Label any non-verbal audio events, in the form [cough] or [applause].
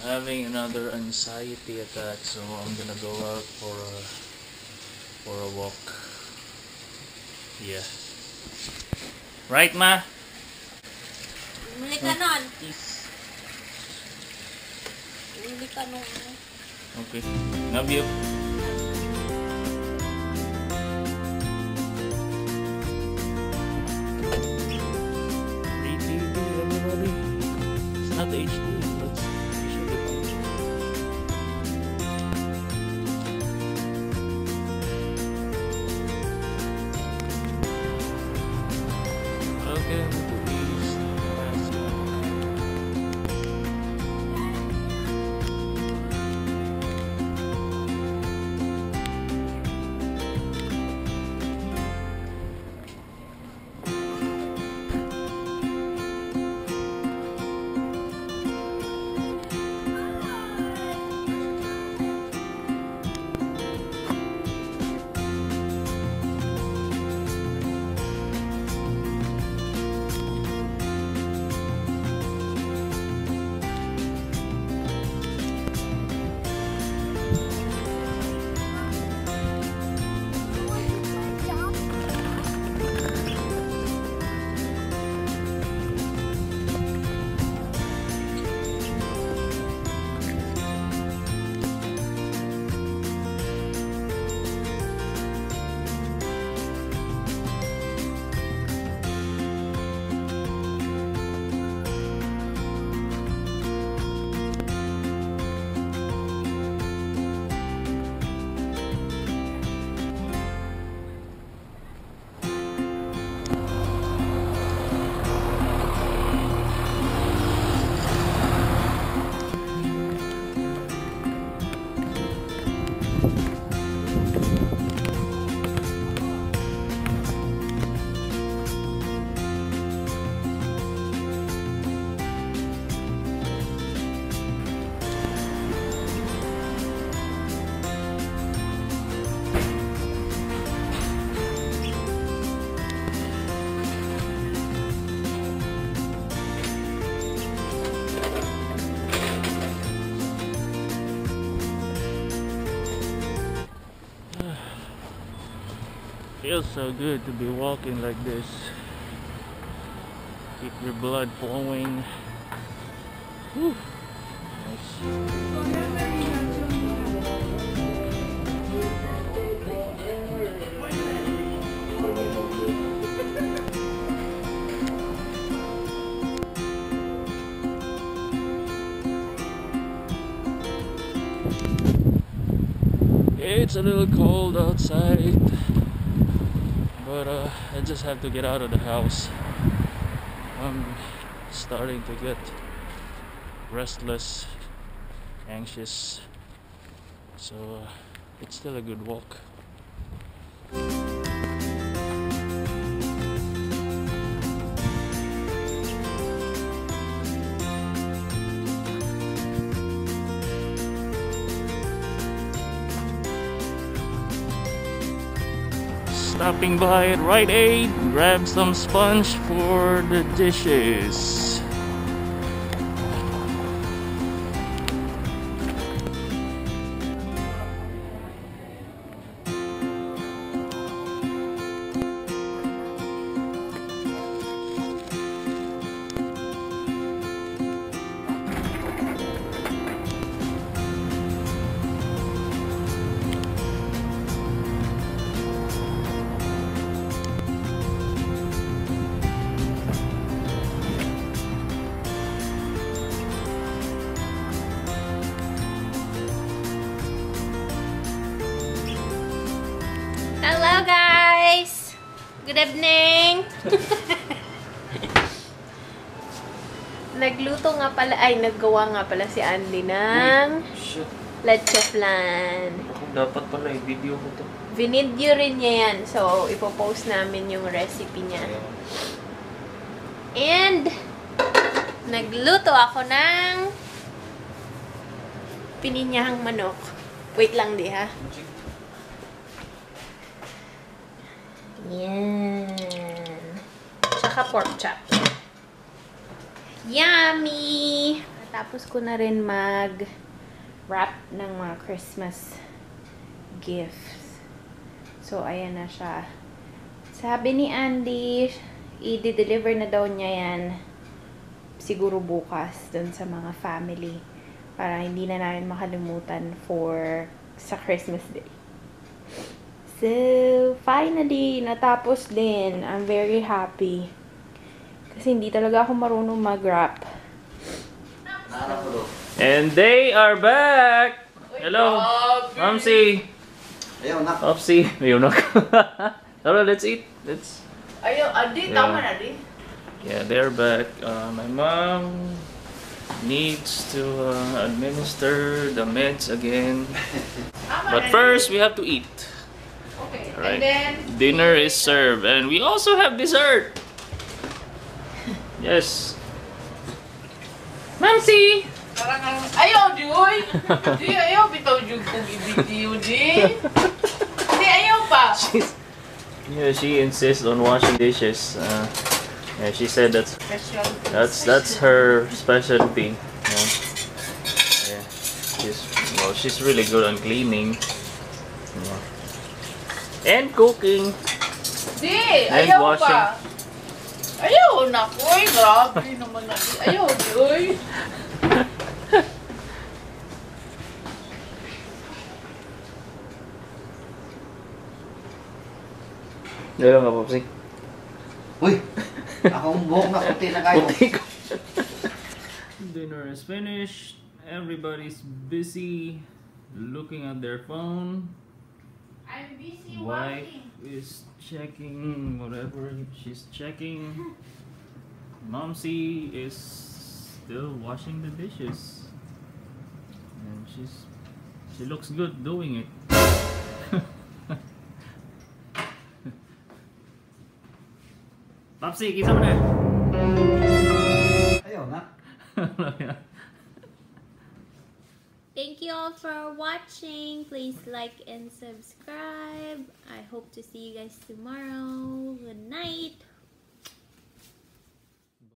having another anxiety attack, so I'm gonna go out for a for a walk. Yeah. Right, ma? Bumili ka nun. Bumili ka nun. Okay. Love you. Free TV. It's not HD, Okay, please. Feels so good to be walking like this. Keep your blood flowing. Whew. Nice. It's a little cold outside, but uh, I just have to get out of the house. I'm starting to get restless, anxious, so uh, it's still a good walk. Stopping by at Rite Aid, grab some sponge for the dishes. Good evening! Nagluto nga pala, ay naggawa nga pala si Andy ng leche flan. Dapat pala i-video mo to. Vinidyo rin niya yan. So, ipopost namin yung recipe niya. And, nagluto ako ng pininyahang manok. Wait lang di ha. Yan. Tsaka pork chop. Yummy! Natapos ko na rin mag wrap ng mga Christmas gifts. So, ayan na siya. Sabi ni Andy, i-deliver na daw niya yan siguro bukas dun sa mga family para hindi na namin makalimutan for sa Christmas Day. So, finally, natapos din. I'm very happy. Kasi hindi talaga ako marunong mag-wrap. And they are back! Hello! Mamsi! Ayaw, nak. Popsy! Ayun ako. [laughs] Tara, let's eat. Let's... Ayaw, adi, Yeah. tama na di. Yeah, they're back. Uh, my mom needs to uh, administer the meds again. But na first, we have to eat. Alright. And then, Dinner is served. And we also have dessert. Yes. Mamsi! parang ang, ayaw, Joy! Di, ayaw, bitaw, Joy, kung ibitiw, di. Di, ayaw pa. She's, yeah, she insists on washing dishes. Uh, yeah, she said that's. That's that's her specialty. Yeah. yeah. She's well, she's really good on cleaning. Yeah. And cooking. Di, And ayaw washing. pa. Ayaw, nakoy, grabe naman na. di. Ayaw, Joy. Dalawa ka, Popsy. Uy! Akong buhok na puti na kayo. Dinner is finished. Everybody's busy looking at their phone. I'm busy Wife is checking whatever she's checking. [laughs] Momsy is still washing the dishes. And she's she looks good doing it. Popsy, kisa mo na. Ayaw, nak. Thank you all for watching. Please like and subscribe. I hope to see you guys tomorrow. Good night.